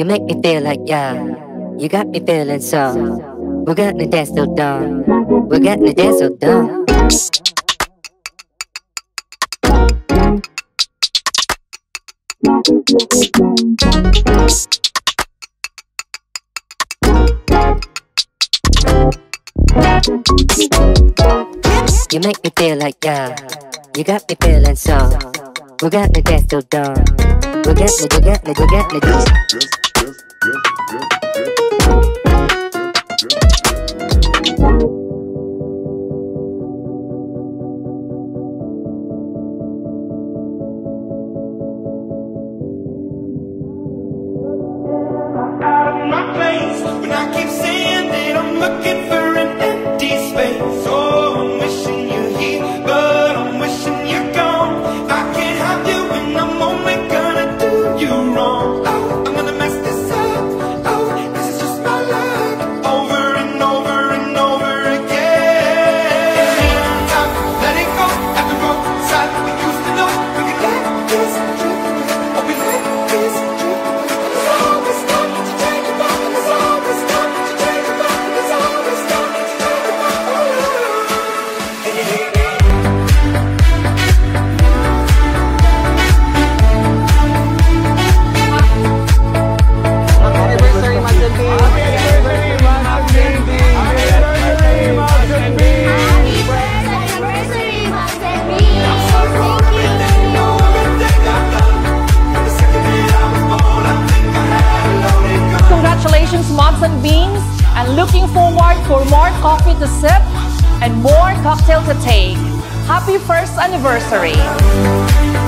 You make me feel like yeah. You got me feeling so. We're gonna dance till dawn. We're gonna dance till dawn. You make me feel like yeah. You got me feeling so. We're gonna dance till dawn. We're gonna, we're gonna, we're gonna do. out Mugs and Beans, and looking forward for more coffee to sip and more cocktail to take. Happy first anniversary!